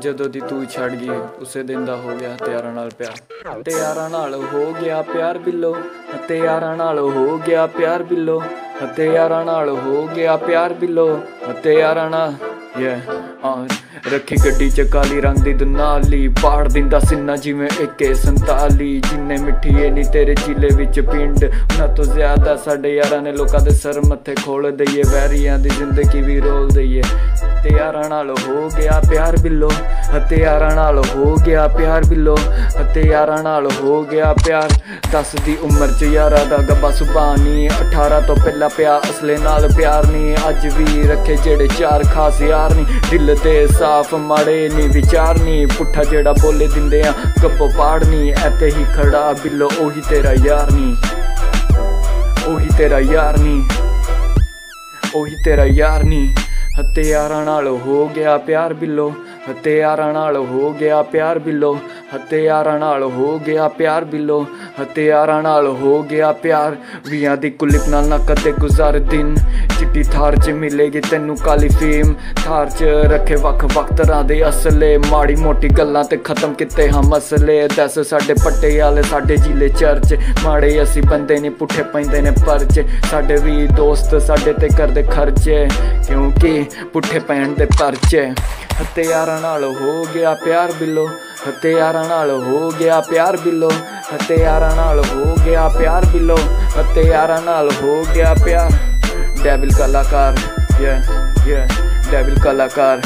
ਜਦੋਂ ਦੀ ਤੂੰ ਛੱਡ ਗਈ, ਉਸੇ ਦਿਨ ਦਾ ਹੋ ਗਿਆ ਹਥਿਆਰਾਂ ਨਾਲ ਪਿਆਰ। ਹਥਿਆਰਾਂ ਨਾਲ ਹੋ ਗਿਆ ਪਿਆਰ ਬਿੱਲੋ, ਹਥਿਆਰਾਂ ਨਾਲ ਹੋ ਗਿਆ ਪਿਆਰ ਬਿੱਲੋ, ਹਥਿਆਰਾਂ ਨਾਲ ਹੋ ਗਿਆ ਪਿਆਰ ਬਿੱਲੋ, ਹਥਿਆਰਾਂ ਨਾਲ, ਯਾ ਆ ਰੱਖੀ ਗੱਡੀ ਚ ਕਾਲੀ ਰੰਗ ਦੀ ਦਨਾਲੀ, ਪਾੜ ਦਿੰਦਾ ਸਿੰਨਾ ਜਿਵੇਂ AK47 ਜਿੰਨੇ ਮਿੱਠੀਏ ਨਹੀਂ ਤੇਰੇ ਜ਼ਿਲ੍ਹੇ ਵਿੱਚ ਪਿੰਡ। ਉਹਨਾਂ ਤੋਂ ਜ਼ਿਆਦਾ ਸਾਡੇ ਯਾਰਾਂ ਨੇ ਲੋਕਾਂ ਦੇ ਸਰ ਮੱਥੇ ਖੋਲ ਦਈਏ, ਵੈਰੀਆਂ ਦੀ ਜ਼ਿੰਦਗੀ ਵੀ ਰੋਲ ਦਈਏ। ਹਥਿਆਰਾਂ ਨਾਲ ਹੋ ਗਿਆ ਪਿਆਰ ਬਿੱਲੋ, ਹਥਿਆਰਾਂ ਨਾਲ ਹੋ ਗਿਆ ਪਿਆਰ ਬਿੱਲੋ, ਹਥਿਆਰਾਂ ਨਾਲ ਹੋ ਗਿਆ ਪਿਆਰ। ਦਸ ਦੀ ਉਮਰ ਚ ਯਾਰਾਂ ਦਾ ਗੱਬਾ ਸੁਬਾਨੀ 18 ਤੋਂ ਪਹਿਲਾਂ ਪਿਆ ਅਸਲੇ ਨਾਲ ਪਿਆਰ ਨਹੀਂ ਅੱਜ ਵੀ ਰੱਖੇ ਜਿਹੜੇ ਚਾਰ ਖਾਸ ਯਾਰ ਨਹੀਂ ਦਿਲ ਤੇ ਸਾਫ਼ ਮਾੜੇ ਨਹੀਂ ਵਿਚਾਰ ਨਹੀਂ ਪੁੱਠਾ ਜਿਹੜਾ ਬੋਲੇ ਦਿੰਦੇ ਆ, ਗੱਪੋ ਨਹੀਂ ਐਤੇ ਹੀ ਖੜਾ ਬਿੱਲੋ, ਉਹੀ ਤੇਰਾ ਯਾਰ ਨਹੀਂ ਉਹੀ ਤੇਰਾ ਯਾਰ ਨਹੀਂ ਉਹੀ ਤੇਰਾ ਯਾਰ ਨਹੀਂ ਹਥਿਆਰਾਂ ਨਾਲ ਹੋ ਗਿਆ ਪਿਆਰ ਬਿੱਲੋ ਹਥਿਆਰਾਂ ਨਾਲ ਹੋ ਗਿਆ ਪਿਆਰ ਬਿੱਲੋ ਹਥਿਆਰਾਂ ਨਾਲ ਹੋ ਗਿਆ ਪਿਆਰ ਬਿੱਲੋ, ਹਥਿਆਰਾਂ ਨਾਲ ਹੋ ਗਿਆ ਪਿਆਰ। ਵੀਆਂ ਦੀ ਕੁਲਿਪ ਨਾਲ ਨਾ ਕਦੇ ਗੁਜ਼ਾਰ ਦਿਨ। ਚਿੱਟੀ ਥਾਰ 'ਚ ਮਿਲੇਗੀ ਤੈਨੂੰ ਕਾਲੀ ਫੇਮ। ਥਾਰ 'ਚ ਰੱਖੇ ਵੱਖ ਵੱਖ ਤਰ੍ਹਾਂ ਦੇ ਅਸਲੇ। ਮਾੜੀ ਮੋਟੀ ਗੱਲਾਂ ਤੇ ਖਤਮ ਕੀਤੇ ਹਾਂ ਮਸਲੇ। ਦੱਸ ਸਾਡੇ ਪੱਟੇ ਵਾਲੇ ਸਾਡੇ ਜ਼ਿਲ੍ਹੇ ਚਰਚ। ਮਾੜੇ ਅਸੀਂ ਬੰਦੇ ਨੇ, ਪੁੱਠੇ ਪੈਂਦੇ ਨੇ ਪਰਚ। ਸਾਡੇ ਵੀ ਦੋਸਤ ਸਾਡੇ ਤੇ ਕਰਦੇ ਖਰਚੇ। ਕਿਉਂਕਿ ਪੁੱਠੇ ਪੈਣ ਦੇ ਪਰਚੇ। ਹਥਿਆਰਾਂ ਨਾਲ ਹੋ ਗਿਆ ਪਿਆਰ ਬਿੱਲੋ, ਹਥਿਆਰਾਂ ਨਾਲ ਹੋ ਗਿਆ ਪਿਆਰ ਬਿੱਲੋ, ਹਥਿਆਰਾਂ ਨਾਲ ਹੋ ਗਿਆ ਪਿਆਰ ਬਿੱਲੋ, ਹਥਿਆਰਾਂ ਨਾਲ ਹੋ ਗਿਆ ਪਿਆਰ। ਡੈਵਿਲ ਕਲਾਕਾਰ ਯਾ ਯਾ ਡੈਵਿਲ ਕਲਾਕਾਰ।